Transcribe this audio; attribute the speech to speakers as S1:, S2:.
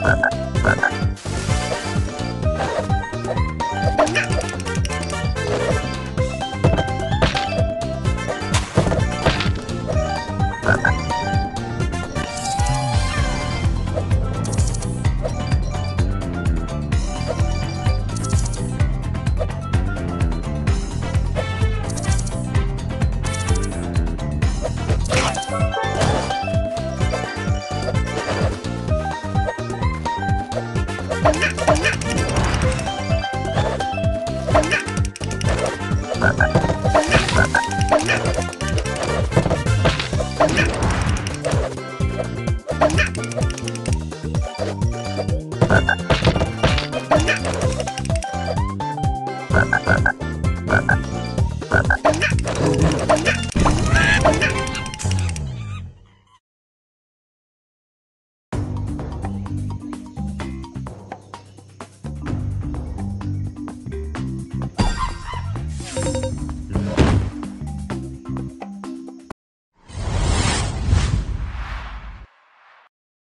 S1: ¡Gracias! Ha.